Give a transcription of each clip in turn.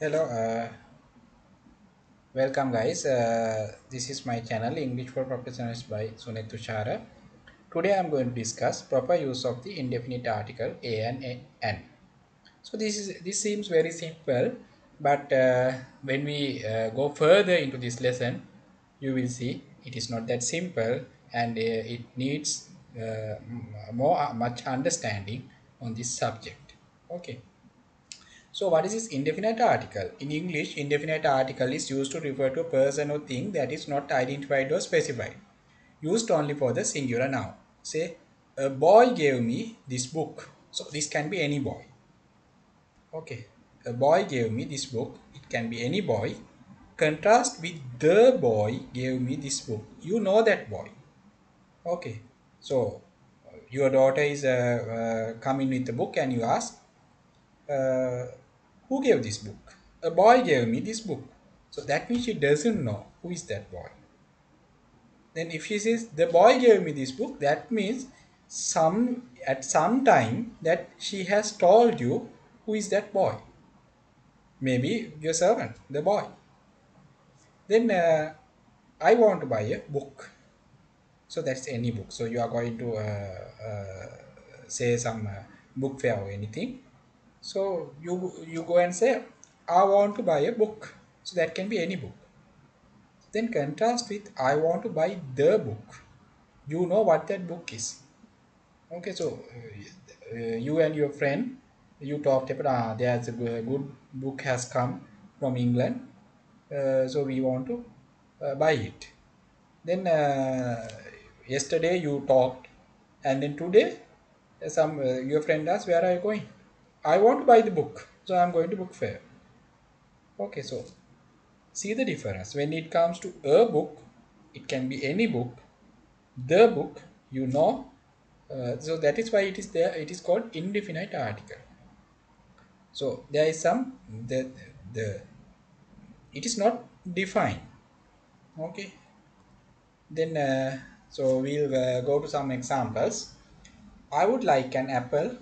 Hello, uh, welcome guys. Uh, this is my channel English for Professionals by Sunit Tushara. Today I am going to discuss proper use of the indefinite article a and n. So this is this seems very simple, but uh, when we uh, go further into this lesson, you will see it is not that simple and uh, it needs uh, more much understanding on this subject. Okay. So what is this indefinite article? In English, indefinite article is used to refer to a person or thing that is not identified or specified. Used only for the singular noun. Say, a boy gave me this book. So this can be any boy. Okay. A boy gave me this book. It can be any boy. Contrast with the boy gave me this book. You know that boy. Okay. So your daughter is uh, uh, coming with the book and you ask, uh, who gave this book? A boy gave me this book. So that means she doesn't know who is that boy. Then if she says the boy gave me this book, that means some at some time that she has told you who is that boy. Maybe your servant, the boy. Then uh, I want to buy a book. So that's any book. So you are going to uh, uh, say some uh, book fair or anything so you you go and say, I want to buy a book. So that can be any book. Then contrast with I want to buy the book. You know what that book is. Okay, so uh, you and your friend, you talked about ah, there's a good book has come from England. Uh, so we want to uh, buy it. Then uh, yesterday you talked, and then today some uh, your friend asked, "Where are you going?" I want to buy the book, so I'm going to book fair. Okay, so see the difference. When it comes to a book, it can be any book. The book, you know, uh, so that is why it is there. It is called indefinite article. So there is some the the it is not defined. Okay. Then uh, so we'll uh, go to some examples. I would like an apple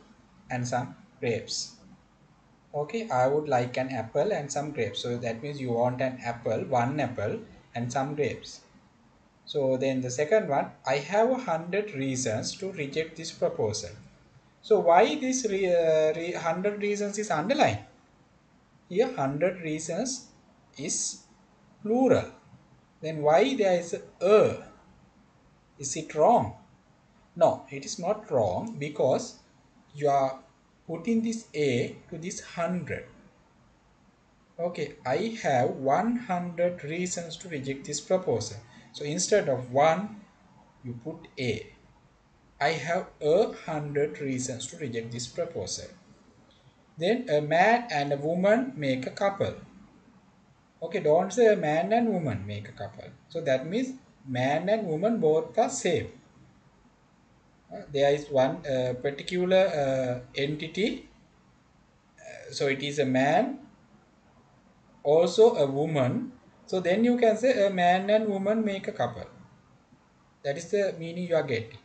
and some grapes. Okay i would like an apple and some grapes. So that means you want an apple one apple and some grapes. So then the second one i have a hundred reasons to reject this proposal. So why this re, uh, re, hundred reasons is underlined? Here hundred reasons is plural. Then why there is a is it wrong? No it is not wrong because you are putting this a to this 100 okay i have 100 reasons to reject this proposal. So instead of one you put a. I have a hundred reasons to reject this proposal. Then a man and a woman make a couple. Okay don't say a man and woman make a couple. So that means man and woman both are same there is one uh, particular uh, entity. Uh, so it is a man also a woman. So then you can say a man and woman make a couple. That is the meaning you are getting.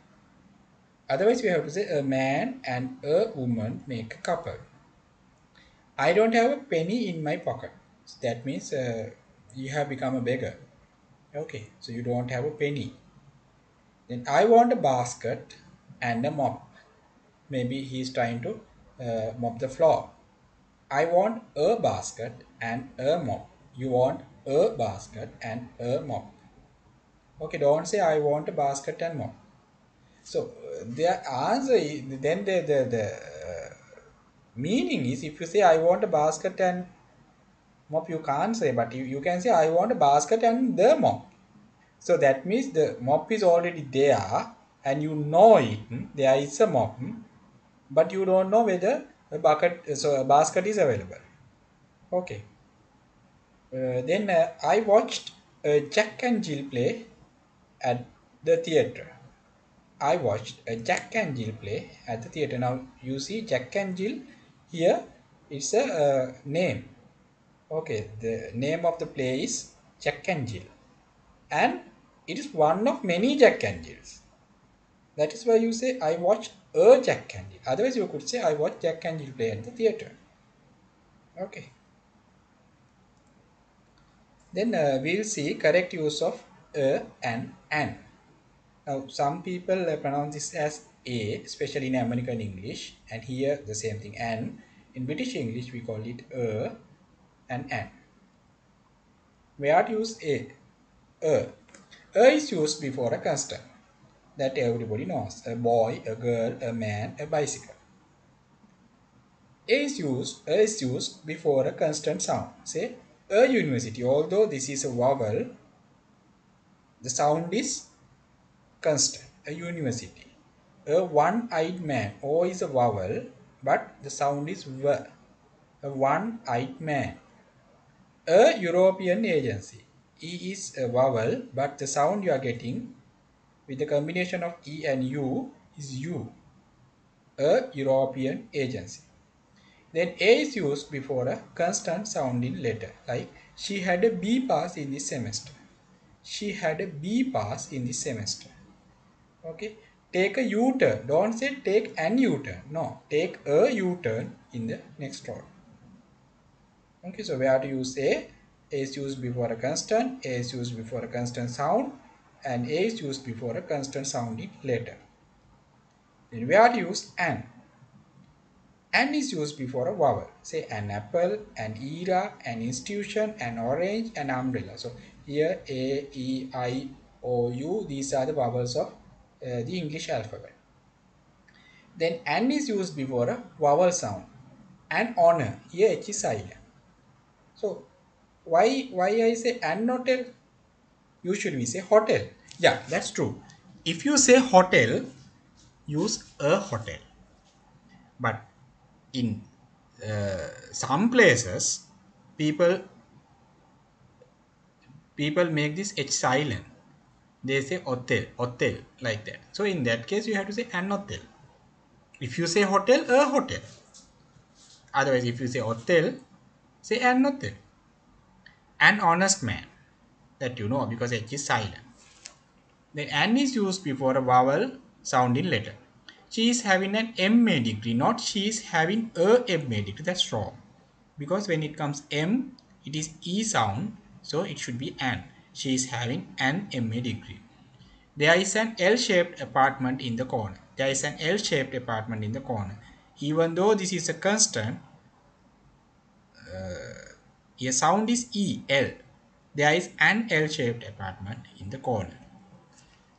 Otherwise we have to say a man and a woman make a couple. I don't have a penny in my pocket. So that means uh, you have become a beggar. Okay so you don't have a penny. Then i want a basket and a mop. Maybe he's trying to uh, mop the floor. I want a basket and a mop. You want a basket and a mop. Okay, don't say I want a basket and mop. So uh, the answer, then the, the, the uh, meaning is if you say I want a basket and mop, you can't say, but you, you can say I want a basket and the mop. So that means the mop is already there and you know it hmm, there is a mop hmm, but you don't know whether a bucket so a basket is available. Okay. Uh, then uh, i watched a jack and jill play at the theater. I watched a jack and jill play at the theater. Now you see jack and jill here it's a uh, name. Okay the name of the play is jack and jill. And it is one of many jack and jills that is why you say, I watched a Jack and Jill. Otherwise, you could say, I watched Jack and Jill play at the theater. Okay. Then uh, we'll see correct use of a and an. Now some people uh, pronounce this as a, especially in American English, and here the same thing. And in British English we call it a and an. Where to use a? A. A is used before a consonant that everybody knows. A boy, a girl, a man, a bicycle. A is used, a is used before a consonant sound. Say a university. Although this is a vowel, the sound is consonant. A university. A one-eyed man. O is a vowel, but the sound is v. A one-eyed man. A European agency. E is a vowel, but the sound you are getting with the combination of E and U is U. A European agency. Then A is used before a consonant sounding letter like she had a B pass in this semester. She had a B pass in this semester. Okay. Take a U-turn. Don't say take an U-turn. No. Take a U-turn in the next road. Okay. So we have to use A. A is used before a consonant. A is used before a consonant sound. And A is used before a consonant sounding letter. Then we are to use an an is used before a vowel. Say an apple, an era, an institution, an orange, an umbrella. So here A, E, I, O, U, these are the vowels of uh, the English alphabet. Then an is used before a vowel sound. An honor, here H is silent. So why why I say an hotel? Usually we say hotel. Yeah, that's true. If you say hotel, use a hotel. But in uh, some places people people make this h silent they say hotel hotel like that so in that case you have to say an hotel if you say hotel a hotel otherwise if you say hotel say an hotel an honest man that you know because h is silent then an is used before a vowel sounding letter she is having an MA degree, not she is having a MA degree. That's wrong. Because when it comes M, it is E sound, so it should be an. She is having an MA degree. There is an L-shaped apartment in the corner. There is an L-shaped apartment in the corner. Even though this is a consonant, uh, a sound is E, L. There is an L-shaped apartment in the corner.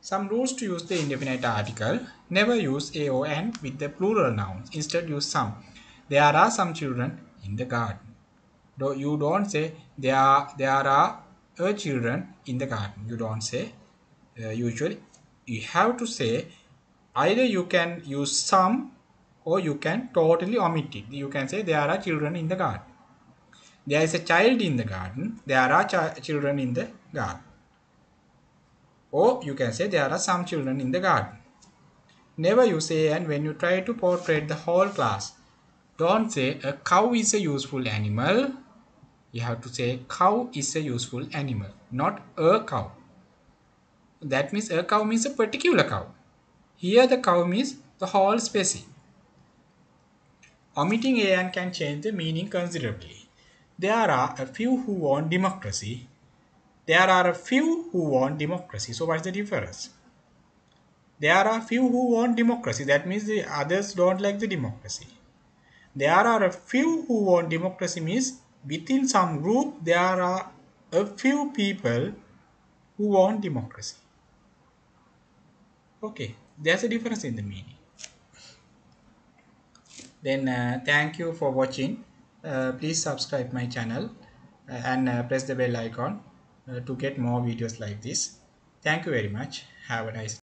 Some rules to use the indefinite article. Never use a or with the plural nouns. Instead use some. There are some children in the garden. You don't say there are, there are a children in the garden. You don't say uh, usually. You have to say either you can use some or you can totally omit it. You can say there are children in the garden. There is a child in the garden. There are ch children in the garden. Or you can say there are some children in the garden. Never use a and when you try to portray the whole class. Don't say a cow is a useful animal. You have to say cow is a useful animal, not a cow. That means a cow means a particular cow. Here the cow means the whole species. Omitting a and can change the meaning considerably. There are a few who want democracy there are a few who want democracy. So what's the difference? There are a few who want democracy. That means the others don't like the democracy. There are a few who want democracy means within some group there are a few people who want democracy. Okay, there's a difference in the meaning. Then uh, thank you for watching. Uh, please subscribe my channel uh, and uh, press the bell icon to get more videos like this. Thank you very much. Have a nice